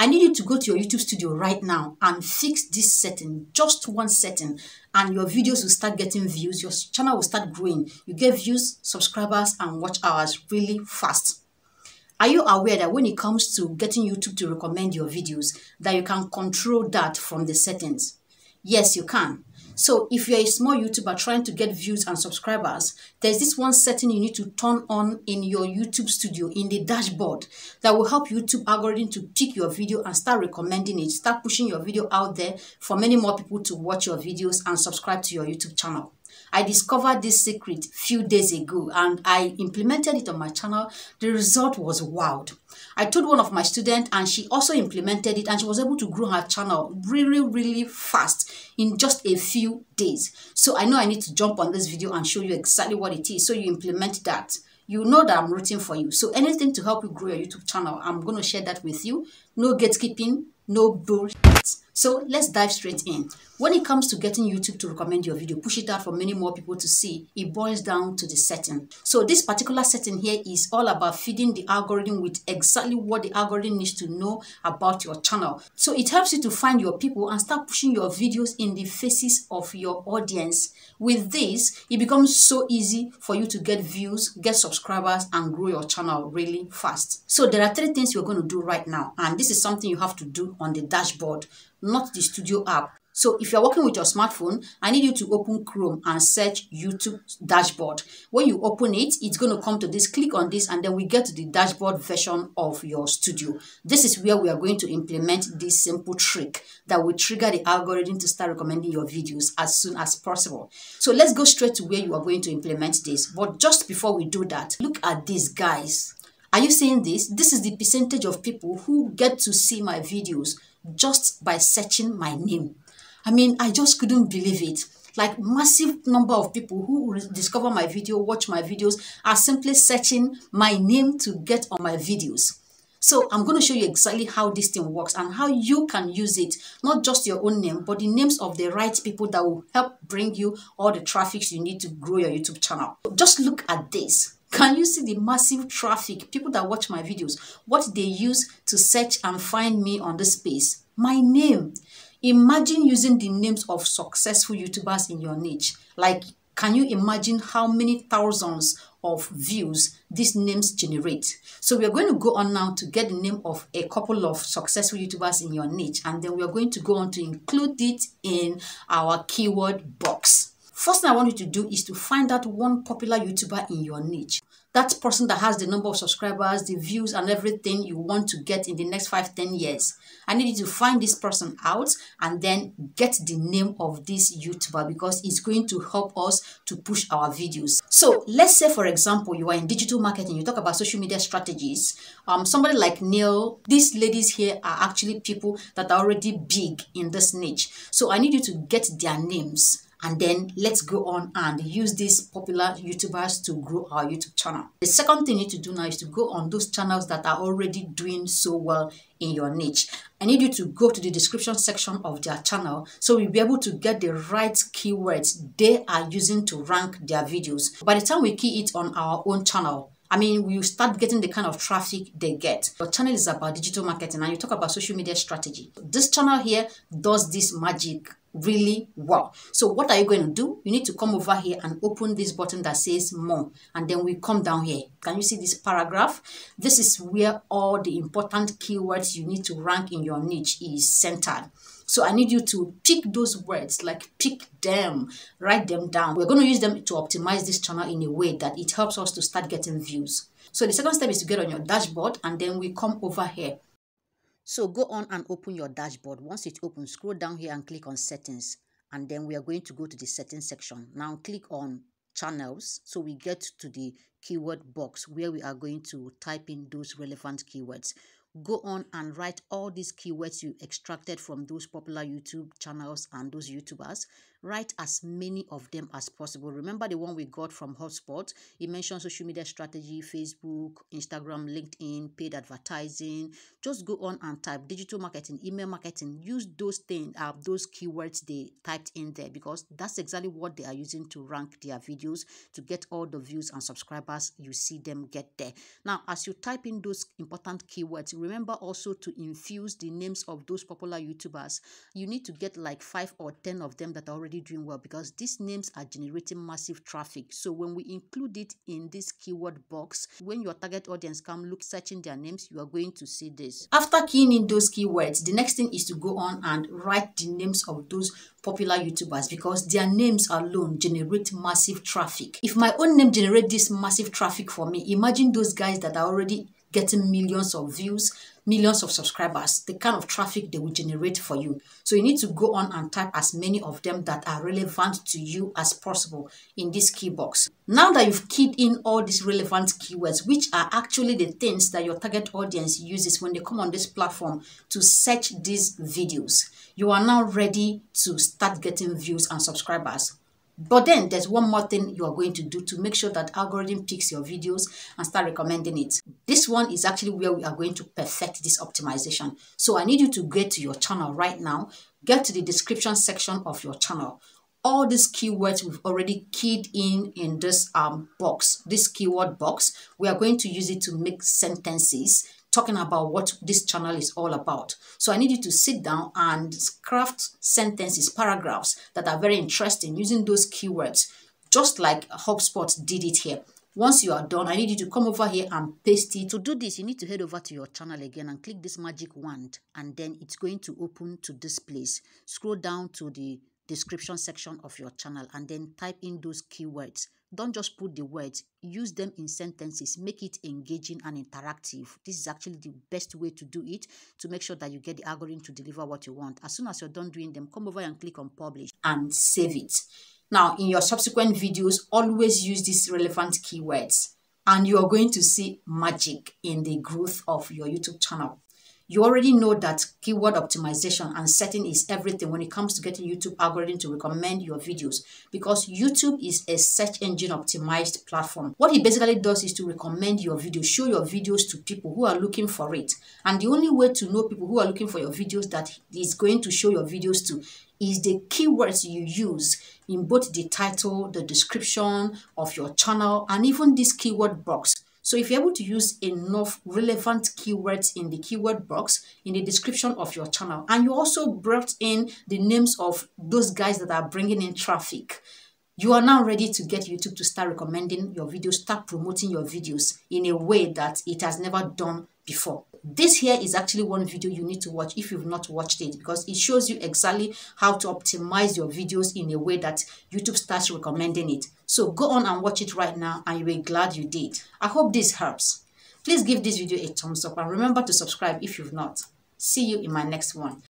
I need you to go to your YouTube studio right now and fix this setting, just one setting, and your videos will start getting views. Your channel will start growing. You get views, subscribers, and watch hours really fast. Are you aware that when it comes to getting YouTube to recommend your videos, that you can control that from the settings? Yes, you can. So if you're a small YouTuber trying to get views and subscribers, there's this one setting you need to turn on in your YouTube studio in the dashboard that will help YouTube algorithm to pick your video and start recommending it, start pushing your video out there for many more people to watch your videos and subscribe to your YouTube channel. I discovered this secret few days ago and I implemented it on my channel. The result was wild. I told one of my students and she also implemented it and she was able to grow her channel really, really fast in just a few days. So I know I need to jump on this video and show you exactly what it is. So you implement that you know that I'm rooting for you. So anything to help you grow your YouTube channel, I'm going to share that with you. No gatekeeping, no bullshit. So let's dive straight in. When it comes to getting YouTube to recommend your video, push it out for many more people to see, it boils down to the setting. So this particular setting here is all about feeding the algorithm with exactly what the algorithm needs to know about your channel. So it helps you to find your people and start pushing your videos in the faces of your audience. With this, it becomes so easy for you to get views, get subscribers, and grow your channel really fast. So there are three things you're going to do right now, and this is something you have to do on the dashboard not the studio app. So if you're working with your smartphone, I need you to open Chrome and search YouTube dashboard. When you open it, it's going to come to this, click on this, and then we get to the dashboard version of your studio. This is where we are going to implement this simple trick that will trigger the algorithm to start recommending your videos as soon as possible. So let's go straight to where you are going to implement this. But just before we do that, look at these guys. Are you seeing this? This is the percentage of people who get to see my videos just by searching my name. I mean, I just couldn't believe it. Like massive number of people who discover my video, watch my videos, are simply searching my name to get on my videos. So I'm going to show you exactly how this thing works and how you can use it. Not just your own name, but the names of the right people that will help bring you all the traffic you need to grow your YouTube channel. Just look at this. Can you see the massive traffic, people that watch my videos, what they use to search and find me on this space? My name. Imagine using the names of successful YouTubers in your niche. Like, can you imagine how many thousands of views these names generate? So we are going to go on now to get the name of a couple of successful YouTubers in your niche. And then we are going to go on to include it in our keyword box. First thing I want you to do is to find out one popular YouTuber in your niche. That person that has the number of subscribers, the views and everything you want to get in the next 5, 10 years. I need you to find this person out and then get the name of this YouTuber because it's going to help us to push our videos. So let's say, for example, you are in digital marketing, you talk about social media strategies. Um, somebody like Neil, these ladies here are actually people that are already big in this niche. So I need you to get their names and then let's go on and use these popular YouTubers to grow our YouTube channel. The second thing you need to do now is to go on those channels that are already doing so well in your niche. I need you to go to the description section of their channel so we'll be able to get the right keywords they are using to rank their videos. By the time we key it on our own channel, I mean, we start getting the kind of traffic they get. Your channel is about digital marketing and you talk about social media strategy. This channel here does this magic really well. So what are you going to do? You need to come over here and open this button that says more and then we come down here. Can you see this paragraph? This is where all the important keywords you need to rank in your niche is centered. So I need you to pick those words, like pick them, write them down. We're going to use them to optimize this channel in a way that it helps us to start getting views. So the second step is to get on your dashboard and then we come over here so go on and open your dashboard. Once it opens, scroll down here and click on settings. And then we are going to go to the settings section. Now click on channels. So we get to the keyword box where we are going to type in those relevant keywords. Go on and write all these keywords you extracted from those popular YouTube channels and those YouTubers. Write as many of them as possible. Remember the one we got from HubSpot? It mentioned social media strategy, Facebook, Instagram, LinkedIn, paid advertising. Just go on and type digital marketing, email marketing. Use those things, uh, those keywords they typed in there because that's exactly what they are using to rank their videos to get all the views and subscribers you see them get there. Now, as you type in those important keywords, remember also to infuse the names of those popular YouTubers. You need to get like five or ten of them that are already doing well because these names are generating massive traffic. So when we include it in this keyword box, when your target audience come look searching their names, you are going to see this. After keying in those keywords, the next thing is to go on and write the names of those popular YouTubers because their names alone generate massive traffic. If my own name generate this massive traffic for me, imagine those guys that are already getting millions of views, millions of subscribers, the kind of traffic they will generate for you. So you need to go on and type as many of them that are relevant to you as possible in this key box. Now that you've keyed in all these relevant keywords, which are actually the things that your target audience uses when they come on this platform to search these videos, you are now ready to start getting views and subscribers. But then there's one more thing you are going to do to make sure that algorithm picks your videos and start recommending it. This one is actually where we are going to perfect this optimization. So I need you to get to your channel right now. Get to the description section of your channel. All these keywords we've already keyed in in this um, box, this keyword box. We are going to use it to make sentences talking about what this channel is all about. So I need you to sit down and craft sentences, paragraphs that are very interesting using those keywords, just like HubSpot did it here. Once you are done, I need you to come over here and paste it. To do this, you need to head over to your channel again and click this magic wand and then it's going to open to this place. Scroll down to the description section of your channel and then type in those keywords. Don't just put the words, use them in sentences, make it engaging and interactive. This is actually the best way to do it to make sure that you get the algorithm to deliver what you want. As soon as you're done doing them, come over and click on publish and save it. Now, in your subsequent videos, always use these relevant keywords and you are going to see magic in the growth of your YouTube channel. You already know that keyword optimization and setting is everything when it comes to getting YouTube algorithm to recommend your videos because YouTube is a search engine optimized platform. What it basically does is to recommend your video, show your videos to people who are looking for it. And the only way to know people who are looking for your videos that is going to show your videos to is the keywords you use in both the title, the description of your channel, and even this keyword box. So if you're able to use enough relevant keywords in the keyword box in the description of your channel, and you also brought in the names of those guys that are bringing in traffic, you are now ready to get YouTube to start recommending your videos, start promoting your videos in a way that it has never done before. This here is actually one video you need to watch if you've not watched it because it shows you exactly how to optimize your videos in a way that YouTube starts recommending it. So go on and watch it right now and you'll be glad you did. I hope this helps. Please give this video a thumbs up and remember to subscribe if you've not. See you in my next one.